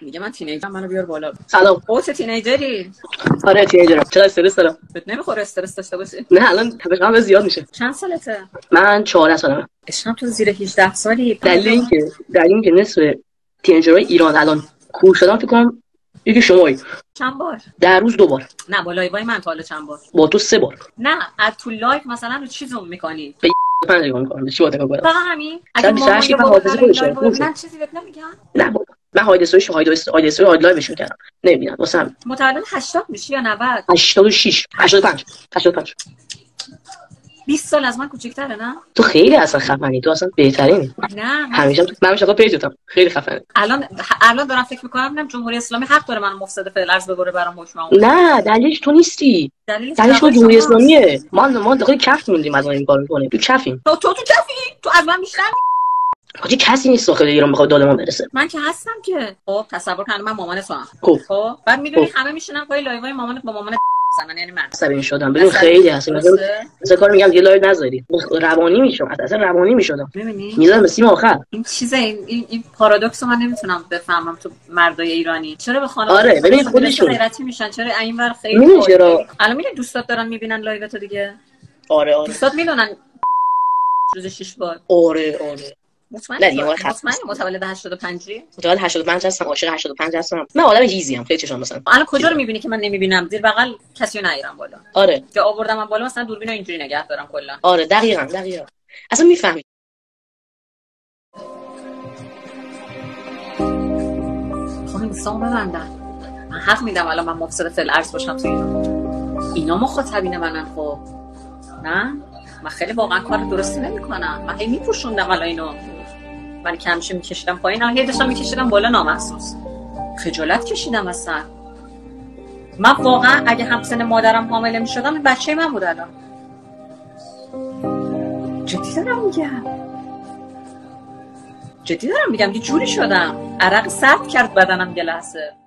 میگه من تینیجر منو بیار بالا. سلام. اوت تینیجری؟ آره تینیجرم. چرا استرس دارم؟ بهت نمی‌خوره استرس داشته باشی؟ نه الان طبقه زیاد میشه. چند سالته؟ من 14 سالمه. عشقم تو زیر 18 سالی. دلیل اینکه دلیل اینکه نصف تینیجرهای ایران الان کور شدن فکر کنم یکی شمایی. چند بار؟ در روز دو بار. نه با لایوای من تا حالا چند بار؟ با تو سه بار. نه از تو لایف مثلا رو چی زوم می‌کنی؟ من نگاه می‌کنم. چی باید نگاه کنم فقط همین. اگه. لایو خوبه. ببینن چیزی بهت نمیگن؟ نه من هایدسوی شهاید هایدسوی هاید لایوشون کردم. نمی‌بینم واسه هم متولد 80 میشی یا 90 86 85 85 20 سال از من کوچیک‌تره نه؟ تو خیلی اصلا خفنی. تو اصلا بهترینی. نه همیشه من همیشه پیجتم خیلی خفنه. الان الان دارم فکر می‌کنم ببینم جمهوری اسلامی حق داره من مفسد فعل ارز ببره برام حکم نه دلیلش تو نیستی. دلیلش تو جمهوری. اسلامیه. ما ما داخل کف موندیم از این کار می‌کنیم. تو کفیم. تو تو تو کفی؟ تو از من بیشتر حاجی کسی نیست داخل ایران بخواد داد ما برسه. من که هستم که. خب تصور کن من مامان تو هم. خب. خب بعد می‌دونی خب. همه میشینن پای live های مامانت با مامانت زنن یعنی من. عصبی شدم ببین. خیلی هست مثلا کار میگم یه live نذاری. روانی میشم اصلا روانی می‌شدم. می‌بینی می‌ذارم سیم آخر. این چیز این این, این پارادوکس من نمی‌تونم بفهمم تو مردای ایرانی. چرا به خانواده آره، ببین خودشون. غیرتی میشن؟ چرا اینور خیلی؟ چرا؟ الان می‌دونی دوستات دارن می‌بینن live تو دیگه؟ آره آره. دوستات می‌دونن. روز شش بار. آره آره. مطمئن نه، دیگه مطمئن متولد 85 متولد 85 هستم عاشق 85 هستم. من آدم هیزی ام خیلی چشام مثلا. الان کجا رو می‌بینی که من نمی‌بینم؟ زیر بغل کسی رو نگیرم بالا. آره. جا آوردم من بالا مثلا دوربین رو اینجوری نگه دارم کلا. آره دقیقاً دقیقاً. اصلا می‌فهمی. خب این سامو ببندن من حق میدم الان من مفسد فعل ارز باشم تو ایران اینا مخاطبین منن خب. نه؟ من خیلی واقعا کار درستی نمی‌کنم. من هی میپوشوندم الان اینو. من که همیشه میکشیدم پایین. هی داشتم میکشیدم بالا نامحسوس. خجالت کشیدم اصلا. من واقعا اگه همسن مادرم حامله می‌شدم بچه من بود الان. جدی دارم میگم. جدی دارم میگم. یه جوری شدم. عرق سرد کرد بدنم یه